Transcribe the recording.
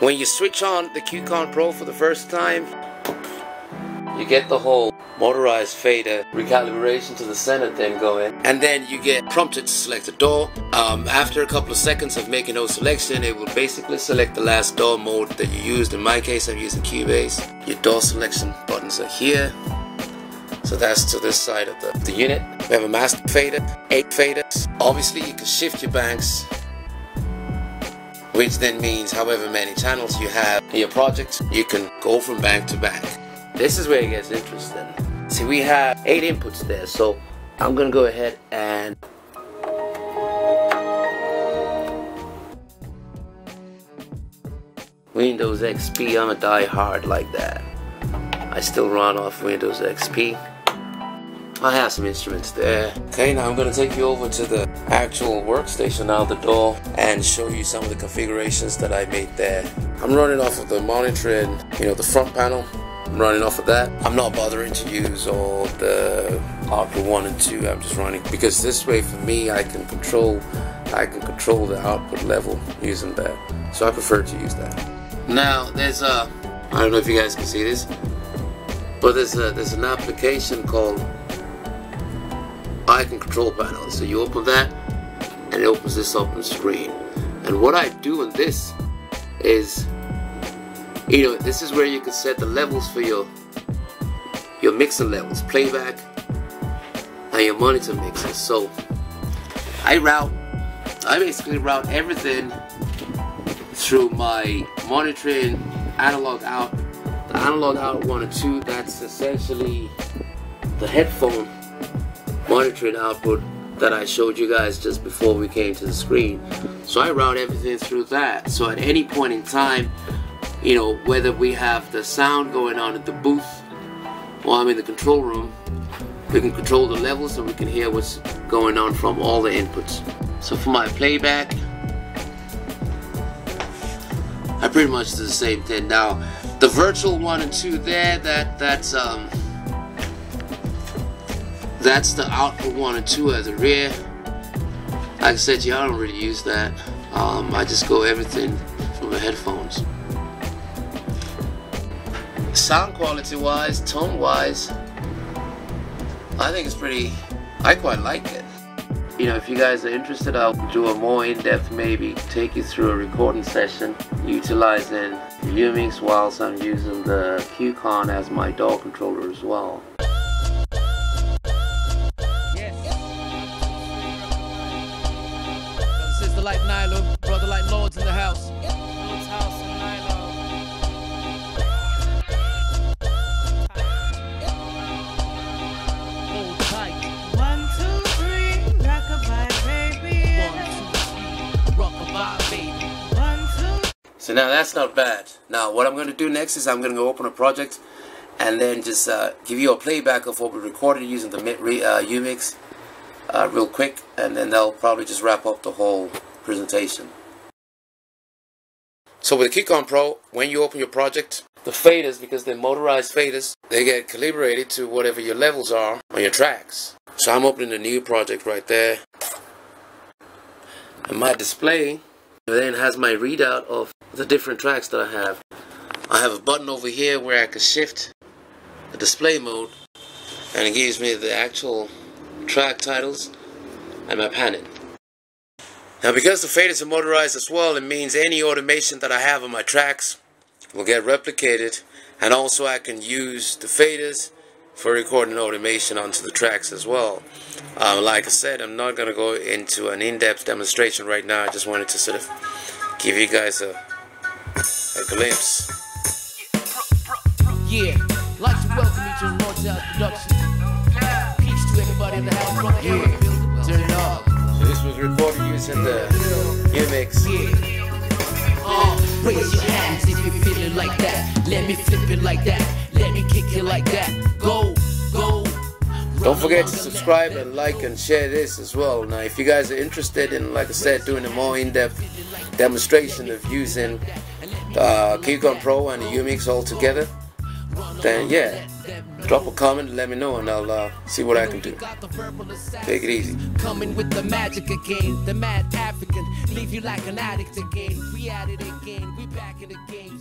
When you switch on the QCon Pro for the first time, you get the whole motorized fader recalibration to the center thing going. And then you get prompted to select a DAW. um, after a couple of seconds of making no selection it will basically select the last DAW mode that you used. In my case I'm using Cubase. Your DAW selection buttons are here. So that's to this side of the, the unit. We have a master fader eight faders. Obviously you can shift your banks which then means however many channels you have in your project you can go from bank to bank this is where it gets interesting See, we have eight inputs there, so I'm gonna go ahead and Windows XP, I'm a die hard like that. I still run off Windows XP. I have some instruments there. Okay, now I'm gonna take you over to the actual workstation out the door and show you some of the configurations that I made there. I'm running off of the monitor and, you know, the front panel I'm running off of that. I'm not bothering to use all the output 1 and 2. I'm just running because this way for me I can control I can control the output level using that. So I prefer to use that. Now there's a I don't know if you guys can see this but there's a there's an application called Icon Control Panel. So you open that and it opens this open screen. And what I do in this is you know this is where you can set the levels for your your mixing levels playback and your monitor mixers so I route I basically route everything through my monitoring analog out the analog out one and two that's essentially the headphone monitoring output that I showed you guys just before we came to the screen so I route everything through that so at any point in time you know, whether we have the sound going on at the booth while I'm in the control room, we can control the levels and we can hear what's going on from all the inputs. So for my playback, I pretty much do the same thing. Now, the virtual one and two there, that that's um, that's the output one and two as the rear. Like I said, you I don't really use that. Um, I just go everything from the headphones sound quality wise, tone wise, I think it's pretty, I quite like it. You know, if you guys are interested, I'll do a more in-depth maybe, take you through a recording session utilizing Umix whilst I'm using the QCon as my DAW controller as well. Like brother like Lawds in the house. So now that's not bad. Now what I'm going to do next is I'm going to go open a project and then just uh, give you a playback of what we recorded using the uh, Umix uh, real quick and then they'll probably just wrap up the whole presentation. So with the QCon Pro, when you open your project, the faders, because they're motorized faders, they get calibrated to whatever your levels are on your tracks. So I'm opening a new project right there. And my display then has my readout of the different tracks that I have. I have a button over here where I can shift the display mode and it gives me the actual track titles and my panning. Now because the faders are motorized as well, it means any automation that I have on my tracks will get replicated and also I can use the faders for recording automation onto the tracks as well. Um, like I said, I'm not going to go into an in-depth demonstration right now. I just wanted to sort of give you guys a, a glimpse. Yeah, like to welcome you to Immortal Productions. Peace to everybody in the house. Recorded using the Umix. Yeah. Uh, raise your hands if you feel it like that. Let me flip it like that. Let me kick it like that. Go, go. Don't forget to subscribe and like and share this as well. Now, if you guys are interested in, like I said, doing a more in-depth demonstration of using the uh, QCon Pro and the Umix all together, then yeah, drop a comment and let me know and I'll uh, see what I can do. Take it easy. Coming with the magic again, the mad African. Leave you like an addict again. We at it again, we back in the game.